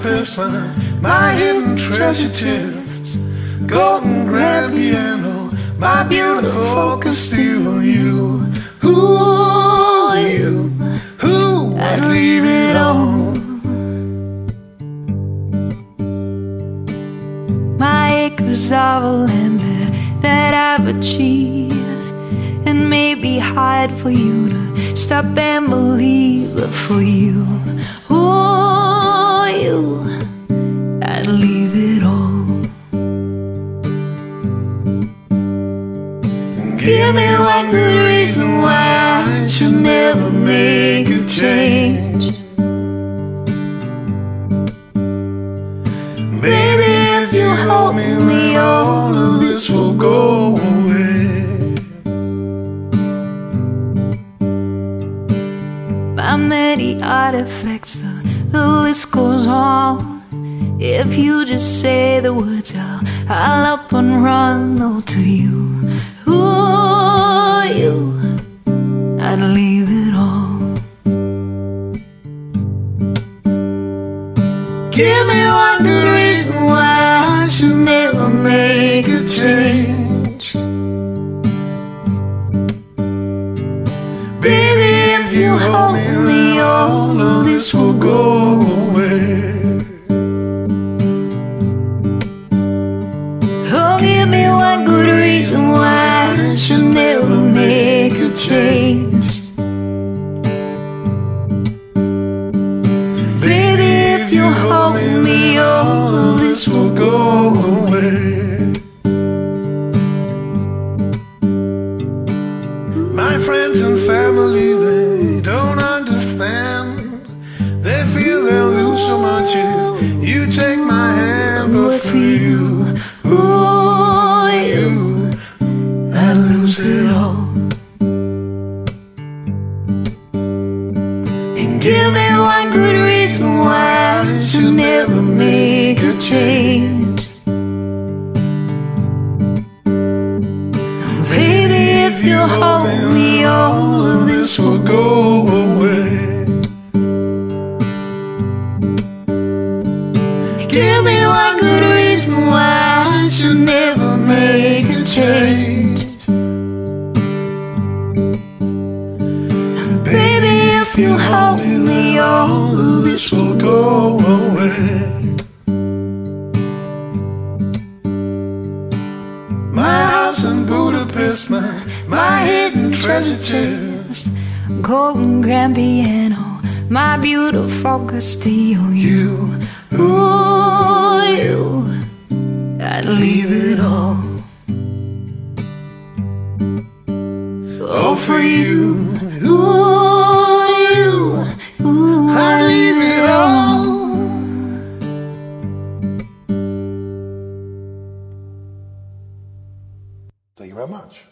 Pilsner, uh, my hidden treasure chest, golden grand piano, my beautiful Castillo. You, who are you, who I'd leave it all. My acres of land that, that I've achieved, and maybe hard for you to stop and believe, for you, oh, Give me one good reason why I should never make a change. Baby, if you hold me, all of this will go away. By many artifacts, the, the list goes on. If you just say the words, I'll, I'll up and run. Oh, to you, ooh, you, I'd leave it all. Give me one good reason why I should never make a change. Baby, if you hold me, all of this will go hold me, all of this will go away. My friends and family, they don't understand. They feel they'll lose so much if you take my hand, but for you, ooh, you, I'd lose it all. And give me one good reason why I should never make a change. Baby, if you hold me, all of this will go away. Give me one good reason why I should never make a change. Budapest, my, hidden treasure chest. golden grand piano, my beautiful Castillo. You, ooh, you, I'd leave it all. Oh, for you, very much.